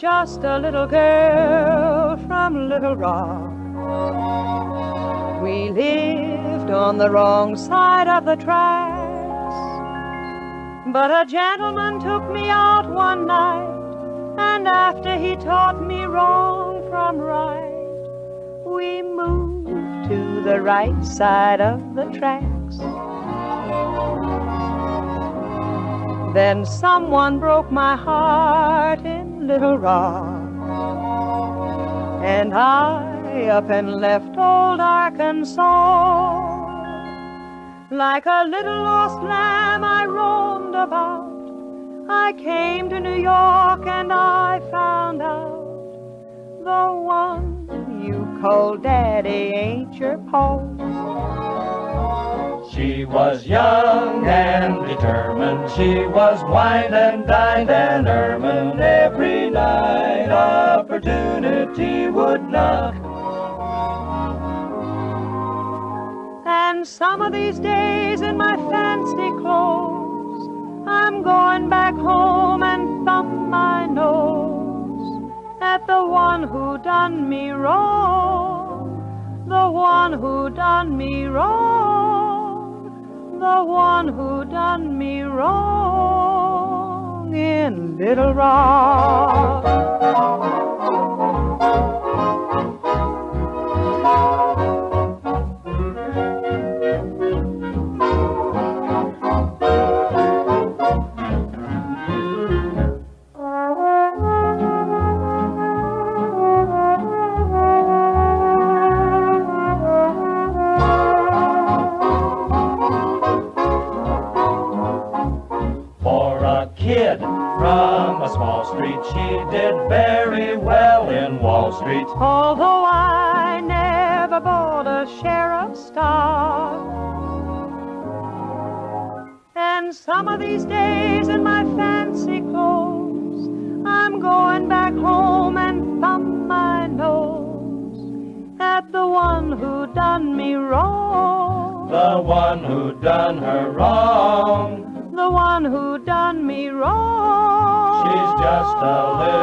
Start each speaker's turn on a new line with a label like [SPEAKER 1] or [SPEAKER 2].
[SPEAKER 1] just a little girl from Little Rock. We lived on the wrong side of the tracks. But a gentleman took me out one night, and after he taught me wrong from right, we moved to the right side of the tracks. Then someone broke my heart in Little Rock. And I up and left old Arkansas. Like a little lost lamb I roamed about. I came to New York and I found out the one you call daddy ain't your pa.
[SPEAKER 2] She was young and determined. She was wined and dined and ermined every night. Opportunity would knock.
[SPEAKER 1] And some of these days in my fancy clothes, I'm going back home and thumb my nose at the one who done me wrong, the one who done me wrong, one who done me wrong in Little Rock.
[SPEAKER 2] Kid from a small street, she did very well in Wall Street.
[SPEAKER 1] Although I never bought a sheriff's stock. And some of these days in my fancy clothes, I'm going back home and thumb my nose at the one who done me wrong.
[SPEAKER 2] The one who done her wrong.
[SPEAKER 1] One who done me wrong.
[SPEAKER 2] She's just a little